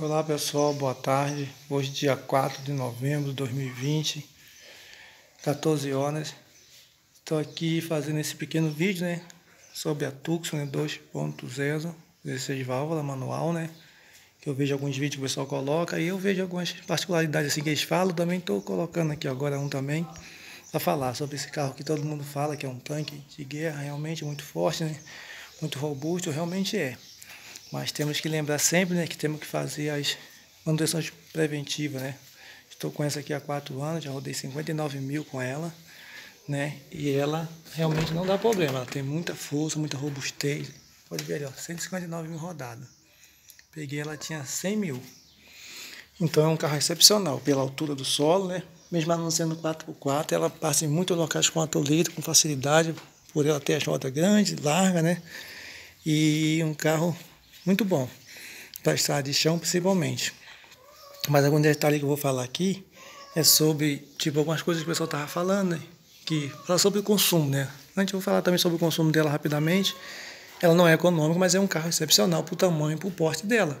Olá pessoal, boa tarde. Hoje dia 4 de novembro de 2020, 14 horas. Estou aqui fazendo esse pequeno vídeo, né? Sobre a Tucson né, 2.0, 16 válvula manual, né? Que eu vejo alguns vídeos que o pessoal coloca e eu vejo algumas particularidades assim que eles falam. Também estou colocando aqui agora um também para falar sobre esse carro que todo mundo fala que é um tanque de guerra, realmente muito forte, né? Muito robusto, realmente é. Mas temos que lembrar sempre né, que temos que fazer as manutenções preventivas. Né? Estou com essa aqui há quatro anos, já rodei 59 mil com ela. Né? E ela realmente não dá problema, ela tem muita força, muita robustez. Pode ver ali, ó, 159 mil rodadas. Peguei ela tinha 100 mil. Então é um carro excepcional pela altura do solo, né? Mesmo ela não sendo 4x4, ela passa em muitos locais com 4 litros, com facilidade, por ela ter as rodas grandes, larga, né? E um carro muito bom para estrada de chão principalmente. Mas algum detalhe que eu vou falar aqui é sobre tipo algumas coisas que o pessoal estava falando, né? que fala sobre o consumo, né? Antes eu vou falar também sobre o consumo dela rapidamente. Ela não é econômica, mas é um carro excepcional para o tamanho e para o porte dela.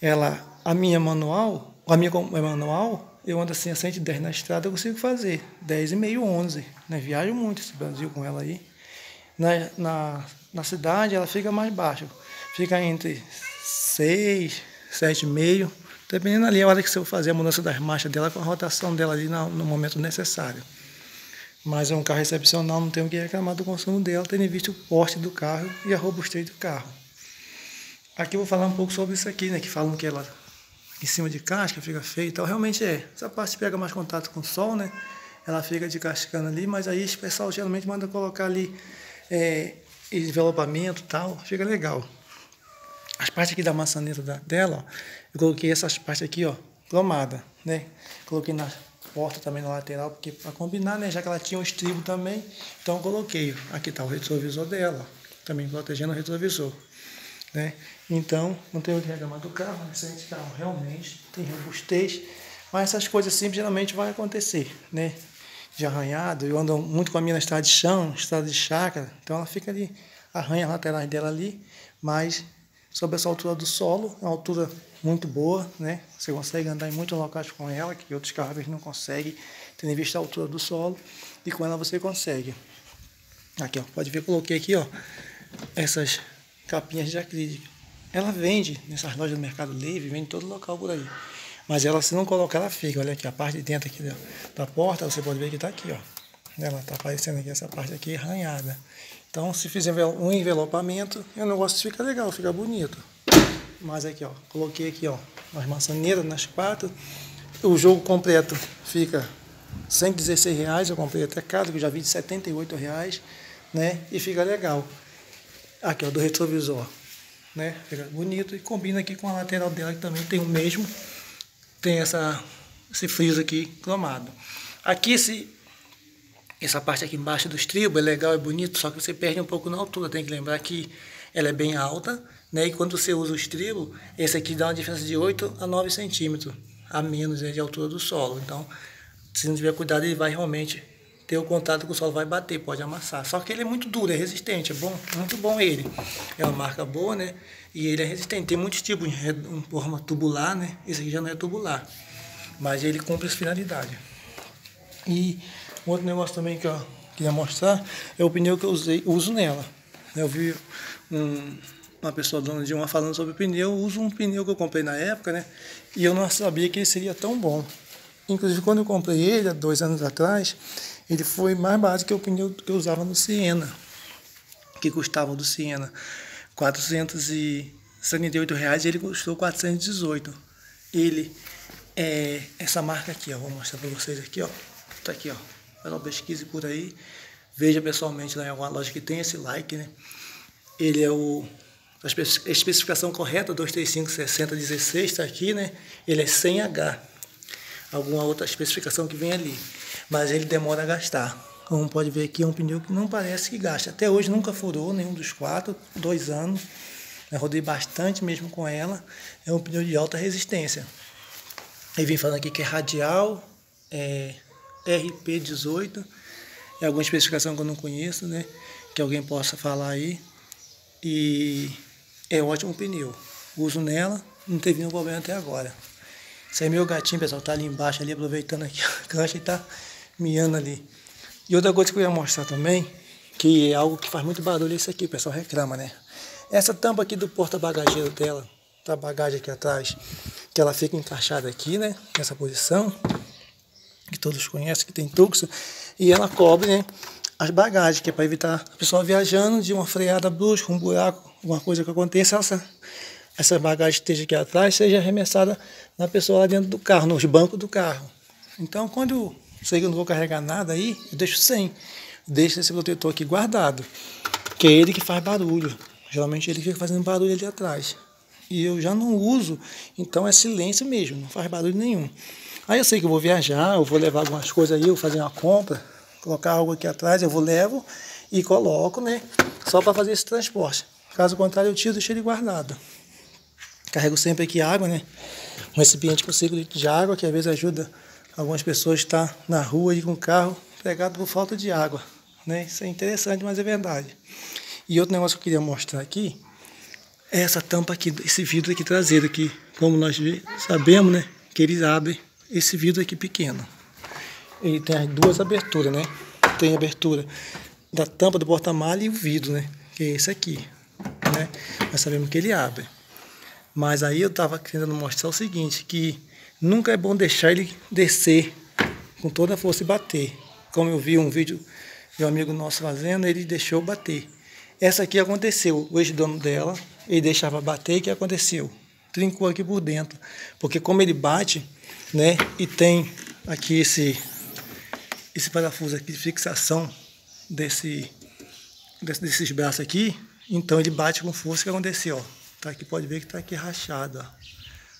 Ela, a minha manual, a minha manual, eu ando assim a 110 na estrada, eu consigo fazer 10,5, 11. Né? Viajo muito esse Brasil com ela aí. Na, na, na cidade ela fica mais baixa fica entre 6, 7,5, dependendo ali a hora que você for fazer a mudança das marchas dela com a rotação dela ali no, momento necessário. Mas é um carro excepcional, não tenho que reclamar do consumo dela, tendo visto o porte do carro e a robustez do carro. Aqui eu vou falar um pouco sobre isso aqui, né? Que falam que ela em cima de casca fica feio e tal. Realmente é. Essa parte pega mais contato com o sol, né? Ela fica de cascando ali, mas aí o pessoal geralmente manda colocar ali é, envelopamento e tal. Fica legal. As partes aqui da maçaneta da, dela, ó, eu coloquei essas partes aqui, ó, cromada, né? Coloquei na porta também na lateral, porque para combinar, né? Já que ela tinha um estribo também, então coloquei. Aqui tá o retrovisor dela, também protegendo o retrovisor, né? Então, não tenho o que reclamar do carro, esse carro realmente tem robustez, mas essas coisas simples geralmente vai acontecer, né? De arranhado, eu ando muito com a minha na estrada de chão, estrada de chácara, então ela fica ali, arranha as laterais dela ali, mas sobre essa altura do solo, é uma altura muito boa, né? Você consegue andar em muitos locais com ela, que outros carros não conseguem, tendo em vista a altura do solo, e com ela você consegue. Aqui, ó, pode ver, coloquei aqui, ó, essas capinhas de acrílico. Ela vende nessas lojas do Mercado Livre, vende em todo local por aí. Mas ela, se não colocar, ela fica. Olha aqui, a parte de dentro aqui da, porta, você pode ver que está aqui, ó. Ela está aparecendo aqui, essa parte aqui arranhada. Então, se fizer um envelopamento, o negócio fica legal, fica bonito. Mas aqui, ó, coloquei aqui, ó, as maçaneiras nas quatro. O jogo completo fica 116 reais, eu comprei até caro, que eu já vi de 78 reais, né? E fica legal. Aqui, ó, do retrovisor, né? Fica bonito e combina aqui com a lateral dela, que também tem o mesmo, tem essa, esse friso aqui cromado. Aqui, esse essa parte aqui embaixo do estribo é legal, é bonito, só que você perde um pouco na altura. Tem que lembrar que ela é bem alta, né? E quando você usa o estribo, esse aqui dá uma diferença de 8 a 9 centímetros a menos né, de altura do solo. Então, se não tiver cuidado, ele vai realmente ter o contato que o solo vai bater, pode amassar. Só que ele é muito duro, é resistente, é bom, muito bom ele. É uma marca boa, né? E ele é resistente. Tem muitos tipos em forma tubular, né? Esse aqui já não é tubular. Mas ele cumpre essa finalidade. E um outro negócio também que eu queria mostrar é o pneu que eu usei, uso nela. Eu vi um, uma pessoa dona de uma falando sobre pneu, eu uso um pneu que eu comprei na época, né? E eu não sabia que ele seria tão bom. Inclusive, quando eu comprei ele, há dois anos atrás, ele foi mais barato que o pneu que eu usava no Siena, que custava do Siena 478 reais, e ele custou 418. Ele é essa marca aqui, ó, vou mostrar para vocês aqui, ó. Tá aqui, ó. Faz uma pesquise por aí. Veja pessoalmente lá em alguma loja que tem esse like, né? Ele é o. A especificação correta, 235-60-16, está aqui, né? Ele é 100H. Alguma outra especificação que vem ali. Mas ele demora a gastar. Como pode ver aqui, é um pneu que não parece que gasta. Até hoje nunca furou nenhum dos quatro, dois anos. Eu rodei bastante mesmo com ela. É um pneu de alta resistência. E vim falando aqui que é radial, é RP18. É alguma especificação que eu não conheço, né? Que alguém possa falar aí. E é ótimo pneu. Uso nela, não teve nenhum problema até agora. Esse é meu gatinho, pessoal, tá ali embaixo, ali, aproveitando aqui a cancha e tá miando ali. E outra coisa que eu ia mostrar também, que é algo que faz muito barulho, é isso aqui, o pessoal reclama, né? Essa tampa aqui do porta-bagageiro dela, da bagagem aqui atrás, que ela fica encaixada aqui, né? Nessa posição, que todos conhecem, que tem tuxo, e ela cobre, né? As bagagens, que é para evitar a pessoa viajando de uma freada brusca, um buraco, alguma coisa que aconteça, essa, essa bagagem que esteja aqui atrás seja arremessada na pessoa lá dentro do carro, nos bancos do carro. Então, quando eu sei que eu não vou carregar nada aí, eu deixo sem. Deixo esse protetor aqui guardado, que é ele que faz barulho. Geralmente ele fica fazendo barulho ali atrás. E eu já não uso, então é silêncio mesmo, não faz barulho nenhum. Aí eu sei que eu vou viajar, eu vou levar algumas coisas aí, eu vou fazer uma compra, colocar algo aqui atrás, eu vou levo e coloco, né? Só para fazer esse transporte. Caso contrário, eu tiro e deixo ele guardado. Carrego sempre aqui água, né? Um recipiente com 5 litros de água, que às vezes ajuda algumas pessoas a estar na rua e com o carro pegado por falta de água. Né? Isso é interessante, mas é verdade. E outro negócio que eu queria mostrar aqui é essa tampa aqui, esse vidro aqui traseiro aqui. Como nós sabemos, né? Que eles abrem esse vidro aqui pequeno. Ele tem as duas aberturas, né? Tem a abertura da tampa do porta-malha e o vidro, né? Que é esse aqui, né? Nós sabemos que ele abre. Mas aí eu estava querendo mostrar o seguinte, que nunca é bom deixar ele descer com toda a força e bater. Como eu vi um vídeo de um amigo nosso fazendo, ele deixou bater. Essa aqui aconteceu, o ex-dono dela, ele deixava bater, e o que aconteceu? Trincou aqui por dentro. Porque como ele bate, né, e tem aqui esse, esse parafuso aqui de fixação desse, desse, desses braços aqui, então ele bate com força, o que aconteceu? Ó, tá aqui, pode ver que está aqui rachado, ó.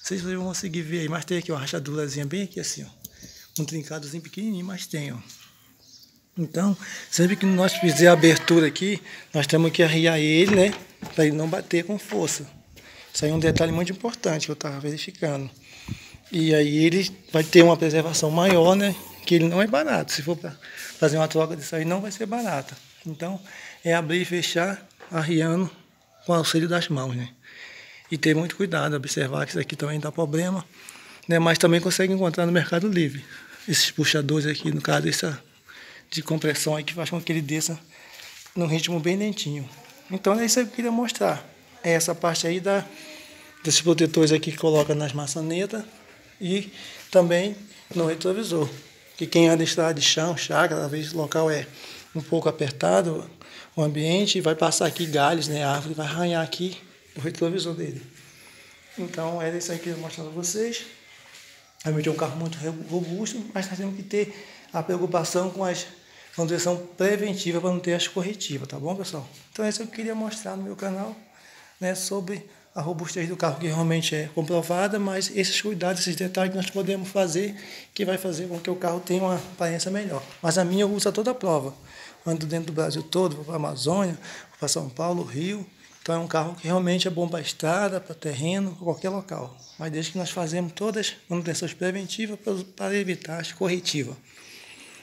Vocês vão conseguir ver aí, mas tem aqui uma rachadurazinha bem aqui assim, ó. Um trincadozinho pequenininho, mas tem, ó. Então, sempre que nós fizer a abertura aqui, nós temos que arriar ele, né? Para ele não bater com força. Isso aí é um detalhe muito importante que eu estava verificando. E aí ele vai ter uma preservação maior, né? Que ele não é barato. Se for para fazer uma troca disso aí, não vai ser barata. Então, é abrir e fechar, arriando com auxílio das mãos, né? E ter muito cuidado, observar que isso aqui também dá problema, né? Mas também consegue encontrar no Mercado Livre. Esses puxadores aqui, no caso, essa de compressão aí que faz com que ele desça num ritmo bem lentinho. Então é isso que eu queria mostrar. É essa parte aí da, desses protetores aqui que coloca nas maçanetas e também no retrovisor. Que quem anda em estrada de chão, chácara, às vezes o local é um pouco apertado, o ambiente, vai passar aqui galhos, né? A árvore vai arranhar aqui o retrovisor dele. Então é isso aí que eu mostrar para vocês. Realmente é um carro muito robusto, mas nós temos que ter a preocupação com as manutenção preventiva para não ter as corretivas, tá bom, pessoal? Então, é isso que eu queria mostrar no meu canal, né, sobre a robustez do carro, que realmente é comprovada, mas esses cuidados, esses detalhes que nós podemos fazer, que vai fazer com que o carro tenha uma aparência melhor. Mas a minha usa toda a prova. Ando dentro do Brasil todo, vou para a Amazônia, vou para São Paulo, Rio. Então é um carro que realmente é bom para estrada, para terreno, qualquer local. Mas desde que nós fazemos todas as manutenções preventivas para evitar as corretivas.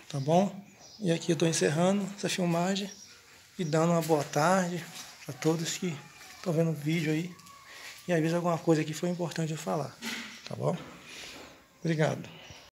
Tá bom? E aqui eu estou encerrando essa filmagem e dando uma boa tarde a todos que estão vendo o vídeo aí. E às vezes alguma coisa aqui foi importante eu falar. Tá bom? Obrigado.